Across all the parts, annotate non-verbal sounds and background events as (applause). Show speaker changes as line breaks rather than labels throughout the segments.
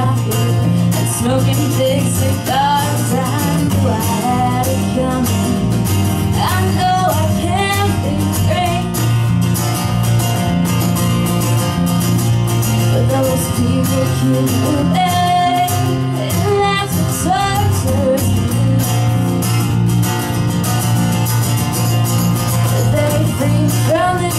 And smoking big cigars, I knew I had it coming. I know I can't be but those people and that's what tortures me. They free from this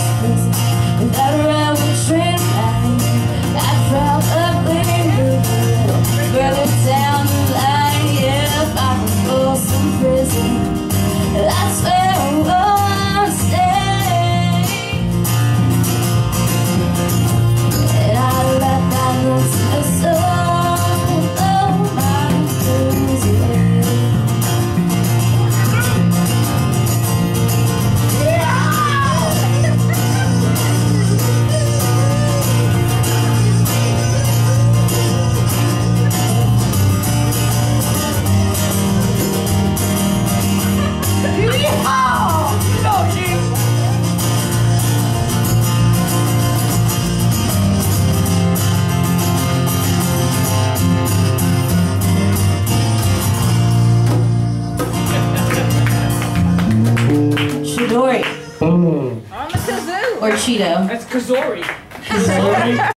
Chidori
On the kazoo.
or Cheeto.
That's Kazori. (laughs)
Sorry.